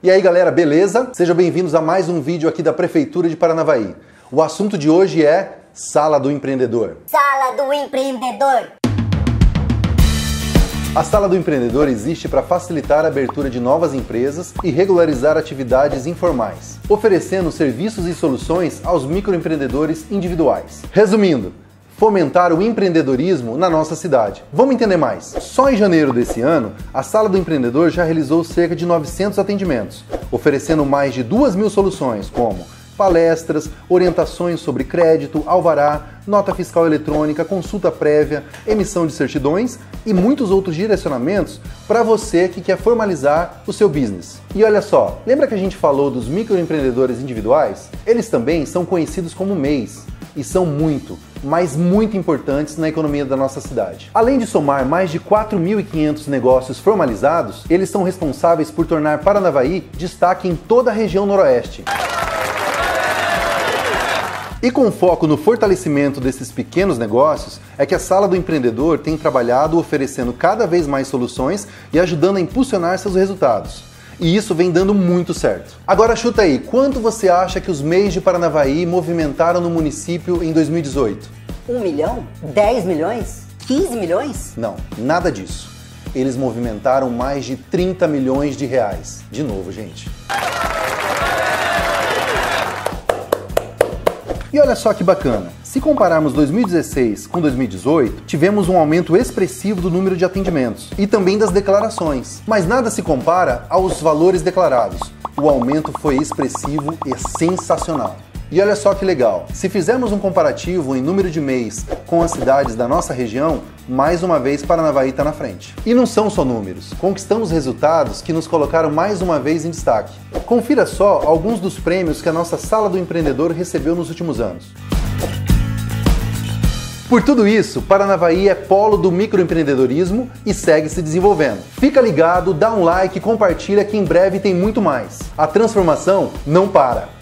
E aí galera, beleza? Sejam bem-vindos a mais um vídeo aqui da Prefeitura de Paranavaí. O assunto de hoje é Sala do Empreendedor. Sala do Empreendedor. A Sala do Empreendedor existe para facilitar a abertura de novas empresas e regularizar atividades informais, oferecendo serviços e soluções aos microempreendedores individuais. Resumindo, fomentar o empreendedorismo na nossa cidade. Vamos entender mais. Só em janeiro desse ano, a Sala do Empreendedor já realizou cerca de 900 atendimentos, oferecendo mais de 2 mil soluções, como palestras, orientações sobre crédito, alvará, nota fiscal eletrônica, consulta prévia, emissão de certidões e muitos outros direcionamentos para você que quer formalizar o seu business. E olha só, lembra que a gente falou dos microempreendedores individuais? Eles também são conhecidos como MEIs e são muito, mas muito importantes na economia da nossa cidade. Além de somar mais de 4.500 negócios formalizados, eles são responsáveis por tornar Paranavaí destaque em toda a região noroeste. E com foco no fortalecimento desses pequenos negócios, é que a Sala do Empreendedor tem trabalhado oferecendo cada vez mais soluções e ajudando a impulsionar seus resultados. E isso vem dando muito certo. Agora chuta aí, quanto você acha que os meios de Paranavaí movimentaram no município em 2018? Um milhão? Dez milhões? 15 milhões? Não, nada disso. Eles movimentaram mais de 30 milhões de reais. De novo, gente. E olha só que bacana. Se compararmos 2016 com 2018, tivemos um aumento expressivo do número de atendimentos e também das declarações. Mas nada se compara aos valores declarados. O aumento foi expressivo e sensacional. E olha só que legal, se fizermos um comparativo em número de mês com as cidades da nossa região, mais uma vez Paranavaí está na frente. E não são só números, conquistamos resultados que nos colocaram mais uma vez em destaque. Confira só alguns dos prêmios que a nossa Sala do Empreendedor recebeu nos últimos anos. Por tudo isso, Paranavaí é polo do microempreendedorismo e segue se desenvolvendo. Fica ligado, dá um like, compartilha que em breve tem muito mais. A transformação não para.